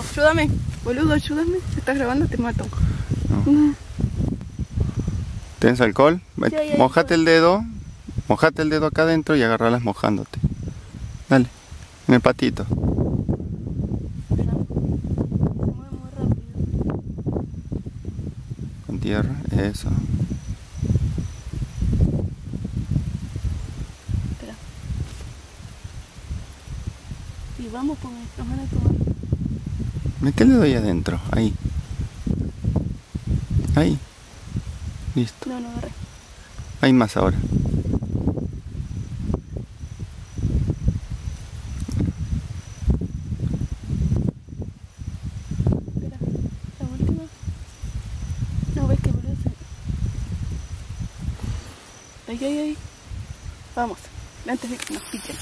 mato. Ayúdame. Boludo, ayúdame. Si estás grabando, te mato. No. ¿Tienes alcohol? Sí, Mojate el dedo. Mojate el dedo acá adentro y agarralas mojándote. Dale. En el patito. Con tierra. Eso. Espera. Y vamos con nos van a tomar. Mete el dedo ahí adentro. Ahí. Ahí. Listo. No, no agarré. Hay más ahora. Espera. La última. No, ves que se- Ahí, ahí, ahí. Vamos. Antes de que nos piquen.